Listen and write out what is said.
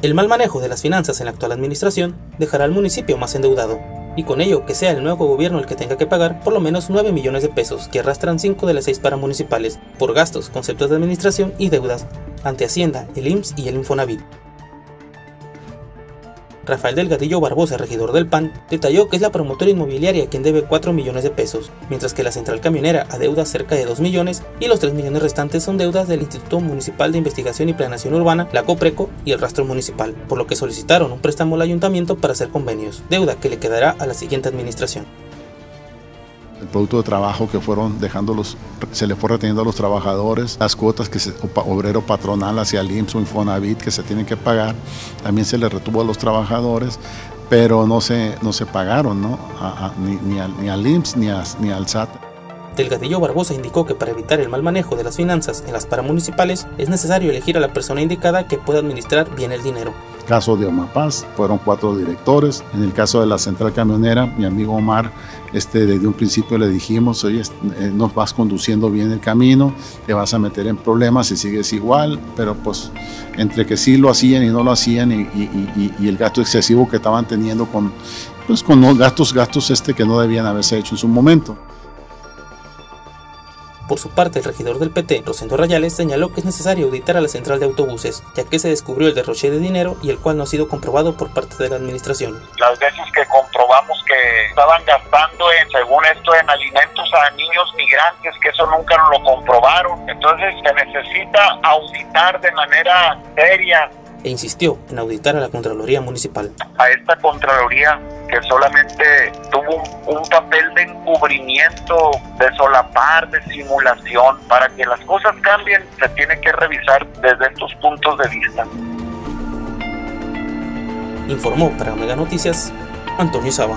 El mal manejo de las finanzas en la actual administración dejará al municipio más endeudado, y con ello que sea el nuevo gobierno el que tenga que pagar por lo menos 9 millones de pesos que arrastran 5 de las 6 paramunicipales por gastos, conceptos de administración y deudas ante Hacienda, el IMSS y el Infonavit. Rafael Delgadillo Barbosa, regidor del PAN, detalló que es la promotora inmobiliaria quien debe 4 millones de pesos, mientras que la central camionera adeuda cerca de 2 millones y los 3 millones restantes son deudas del Instituto Municipal de Investigación y Planeación Urbana, la COPRECO y el Rastro Municipal, por lo que solicitaron un préstamo al ayuntamiento para hacer convenios, deuda que le quedará a la siguiente administración el producto de trabajo que fueron dejando los, se le fue reteniendo a los trabajadores, las cuotas que se, obrero patronal hacia el IMSS o Infonavit que se tienen que pagar, también se le retuvo a los trabajadores, pero no se, no se pagaron ¿no? ni, al, ni, al, IMSS ni, ni al SAT. Delgadillo Barbosa indicó que para evitar el mal manejo de las finanzas en las paramunicipales es necesario elegir a la persona indicada que pueda administrar bien el dinero caso de Omapaz fueron cuatro directores. En el caso de la central camionera, mi amigo Omar, este, desde un principio le dijimos, oye, eh, nos vas conduciendo bien el camino, te vas a meter en problemas si sigues igual, pero pues entre que sí lo hacían y no lo hacían y, el gasto excesivo que estaban teniendo con, pues, con gastos, gastos este que no debían haberse hecho en su momento. Por su parte, el regidor del PT, Rosendo Rayales, señaló que es necesario auditar a la central de autobuses, ya que se descubrió el derroche de dinero y el cual no ha sido comprobado por parte de la administración. Las veces que comprobamos que estaban gastando en, según esto, en alimentos a niños migrantes, que eso nunca nos lo comprobaron. Entonces se necesita auditar de manera seria e insistió en auditar a la Contraloría Municipal. A esta Contraloría que solamente tuvo un, papel de encubrimiento, de solapar, de simulación, para que las cosas cambien, se tiene que revisar desde estos puntos de vista. Informó para Omega Noticias Antonio Saba.